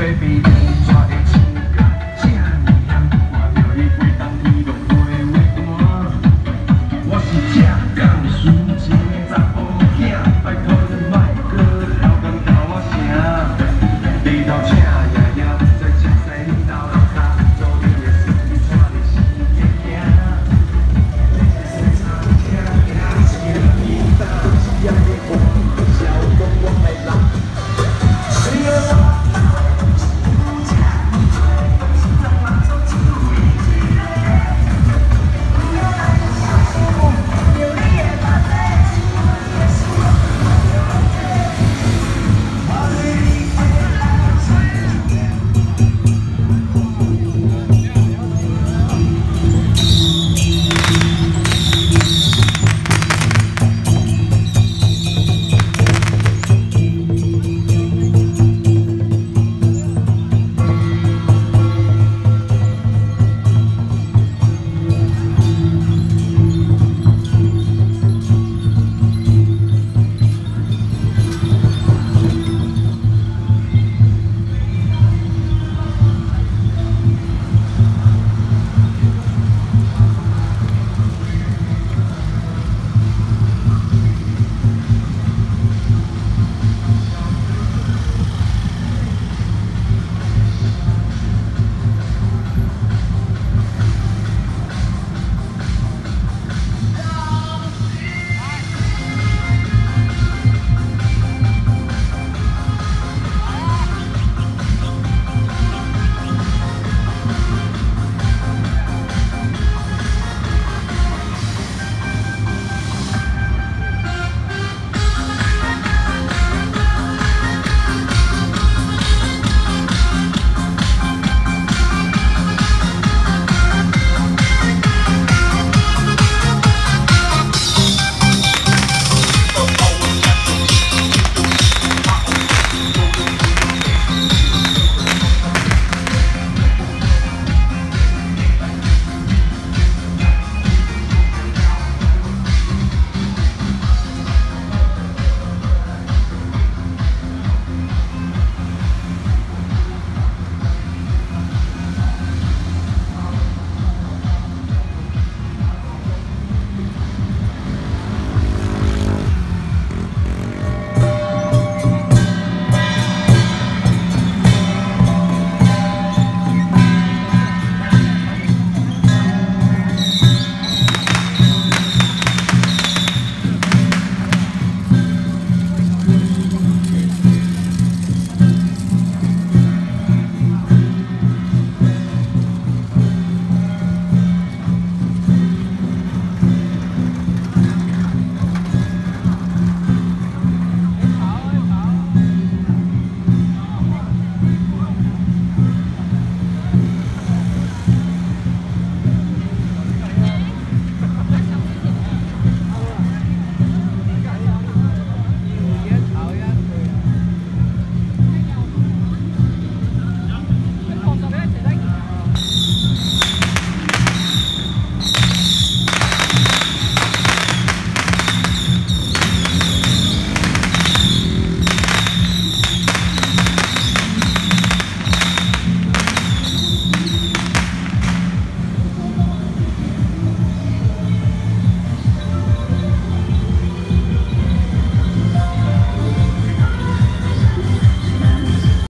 baby.